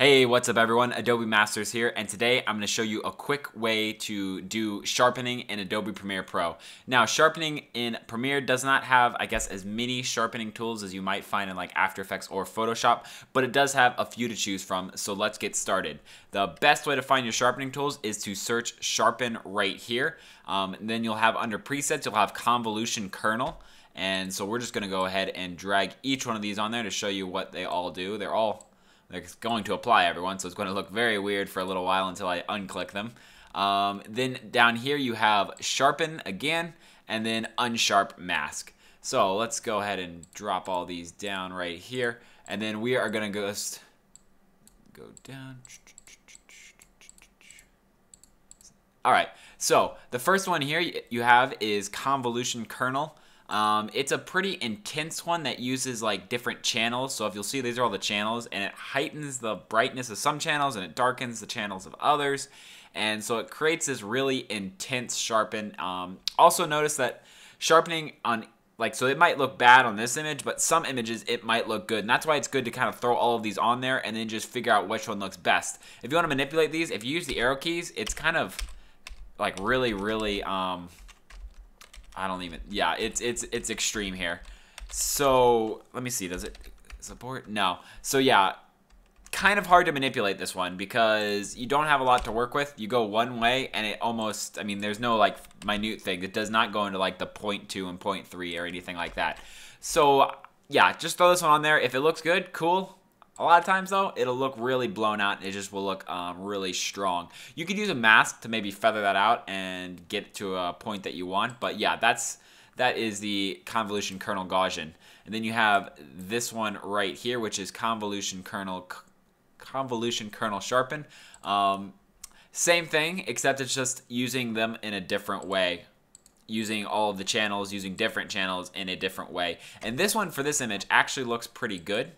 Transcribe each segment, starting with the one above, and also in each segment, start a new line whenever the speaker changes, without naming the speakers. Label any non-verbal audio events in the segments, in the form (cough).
Hey, what's up everyone? Adobe Masters here, and today I'm going to show you a quick way to do sharpening in Adobe Premiere Pro. Now, sharpening in Premiere does not have, I guess, as many sharpening tools as you might find in like After Effects or Photoshop, but it does have a few to choose from, so let's get started. The best way to find your sharpening tools is to search Sharpen right here. Um, then you'll have under presets, you'll have Convolution Kernel. And so we're just going to go ahead and drag each one of these on there to show you what they all do. They're all they're going to apply everyone, so it's going to look very weird for a little while until I unclick them. Um, then down here you have sharpen again, and then unsharp mask. So let's go ahead and drop all these down right here, and then we are going to just go down. All right, so the first one here you have is convolution kernel. Um, it's a pretty intense one that uses like different channels. So if you'll see, these are all the channels, and it heightens the brightness of some channels and it darkens the channels of others. And so it creates this really intense sharpen. Um, also notice that sharpening on like so it might look bad on this image but some images it might look good and that's why it's good to kind of throw all of these on there and then just figure out which one looks best if you want to manipulate these if you use the arrow keys it's kind of like really really um I don't even. Yeah, it's it's it's extreme here. So let me see. Does it support? No. So yeah, kind of hard to manipulate this one because you don't have a lot to work with. You go one way and it almost. I mean, there's no like minute thing. It does not go into like the point two and point three or anything like that. So yeah, just throw this one on there. If it looks good, cool. A lot of times though, it'll look really blown out it just will look um, really strong. You could use a mask to maybe feather that out and get to a point that you want. But yeah, that's that is the convolution kernel Gaussian. And then you have this one right here, which is convolution kernel convolution kernel sharpen. Um, same thing, except it's just using them in a different way using all of the channels, using different channels in a different way. And this one for this image actually looks pretty good.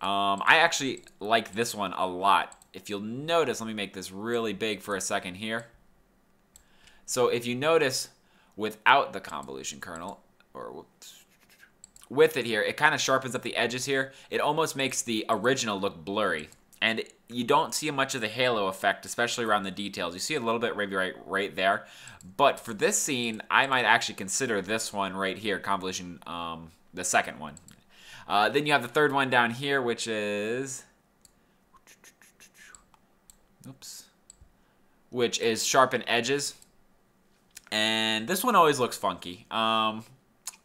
Um, I actually like this one a lot. If you'll notice, let me make this really big for a second here. So if you notice, without the convolution kernel, or with it here, it kind of sharpens up the edges here. It almost makes the original look blurry. And you don't see much of the halo effect, especially around the details. You see a little bit maybe right, right there. But for this scene, I might actually consider this one right here, convolution, um, the second one, uh, then you have the third one down here, which is... Oops. Which is sharpen edges. And this one always looks funky. Um,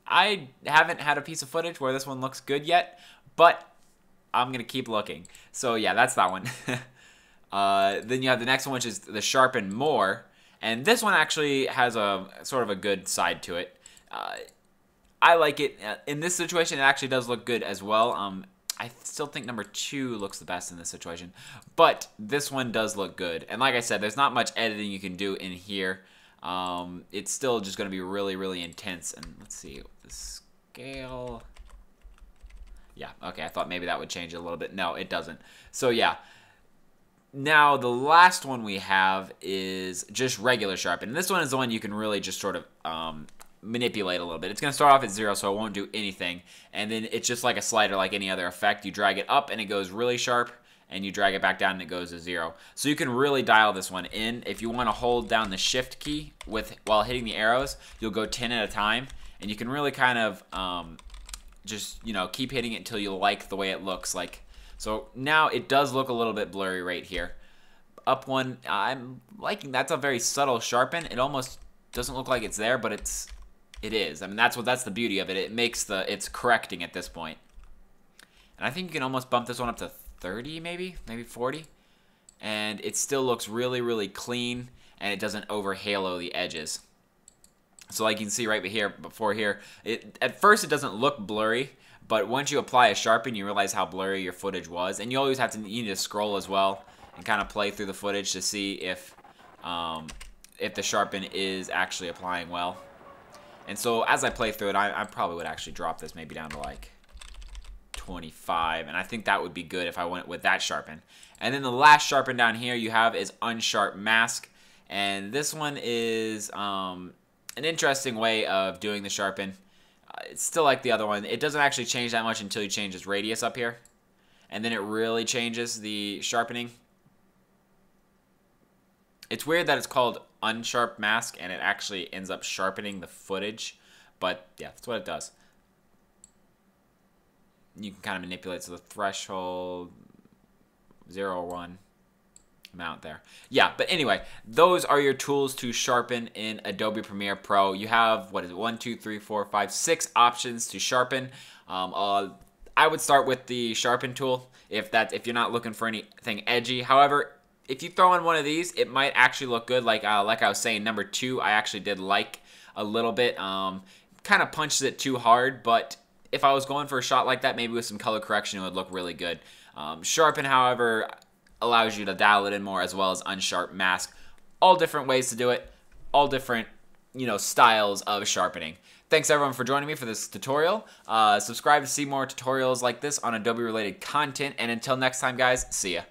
I haven't had a piece of footage where this one looks good yet, but I'm going to keep looking. So yeah, that's that one. (laughs) uh, then you have the next one, which is the sharpen more. And this one actually has a sort of a good side to it. Uh, I like it. Uh, in this situation, it actually does look good as well. Um, I still think number two looks the best in this situation. But this one does look good. And like I said, there's not much editing you can do in here. Um, it's still just going to be really, really intense. And let's see, the scale... Yeah, okay, I thought maybe that would change a little bit. No, it doesn't. So yeah, now the last one we have is just regular sharpen. And this one is the one you can really just sort of um, manipulate a little bit. It's going to start off at zero, so it won't do anything. And then it's just like a slider, like any other effect. You drag it up and it goes really sharp, and you drag it back down and it goes to zero. So you can really dial this one in. If you want to hold down the shift key with while hitting the arrows, you'll go 10 at a time, and you can really kind of um, just, you know, keep hitting it until you like the way it looks. Like So now it does look a little bit blurry right here. Up one, I'm liking, that's a very subtle sharpen. It almost doesn't look like it's there, but it's it is. I mean, that's what that's the beauty of it. It makes the it's correcting at this point. And I think you can almost bump this one up to 30 maybe, maybe 40. And it still looks really really clean and it doesn't over halo the edges. So like you can see right here before here, it at first it doesn't look blurry, but once you apply a sharpen, you realize how blurry your footage was. And you always have to you need to scroll as well and kind of play through the footage to see if um, if the sharpen is actually applying well. And so as I play through it, I, I probably would actually drop this maybe down to like 25. And I think that would be good if I went with that sharpen. And then the last sharpen down here you have is unsharp mask. And this one is um, an interesting way of doing the sharpen. Uh, it's still like the other one. It doesn't actually change that much until you change its radius up here. and then it really changes the sharpening. It's weird that it's called unsharp mask and it actually ends up sharpening the footage, but yeah, that's what it does. You can kind of manipulate so the threshold zero one amount there. Yeah, but anyway, those are your tools to sharpen in Adobe Premiere Pro. You have what is it? One, two, three, four, five, six options to sharpen. Um, uh, I would start with the sharpen tool if that if you're not looking for anything edgy. However, if you throw in one of these, it might actually look good. Like uh, like I was saying, number two, I actually did like a little bit. Um, kind of punches it too hard, but if I was going for a shot like that, maybe with some color correction, it would look really good. Um, sharpen, however, allows you to dial it in more as well as unsharp mask. All different ways to do it, all different, you know, styles of sharpening. Thanks everyone for joining me for this tutorial. Uh, subscribe to see more tutorials like this on Adobe related content. And until next time, guys, see ya.